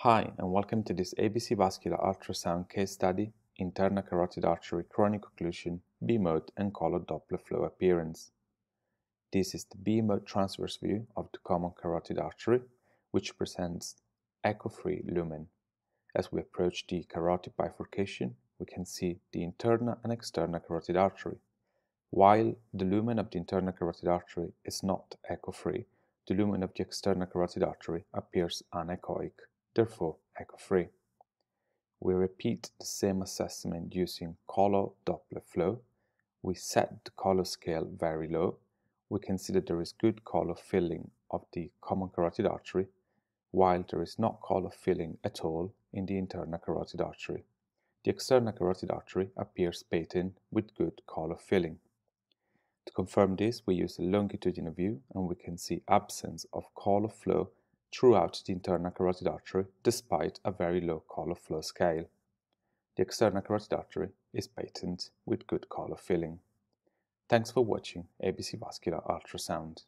Hi, and welcome to this ABC Vascular Ultrasound case study, internal carotid artery chronic occlusion, B mode and color Doppler flow appearance. This is the B mode transverse view of the common carotid artery, which presents echo-free lumen. As we approach the carotid bifurcation, we can see the internal and external carotid artery. While the lumen of the internal carotid artery is not echo-free, the lumen of the external carotid artery appears anechoic therefore echo-free. We repeat the same assessment using color Doppler flow. We set the color scale very low. We can see that there is good color filling of the common carotid artery, while there is not color filling at all in the internal carotid artery. The external carotid artery appears patent with good color filling. To confirm this, we use a longitudinal view and we can see absence of color flow throughout the internal carotid artery despite a very low color flow scale. The external carotid artery is patent with good color filling. Thanks for watching ABC Vascular Ultrasound.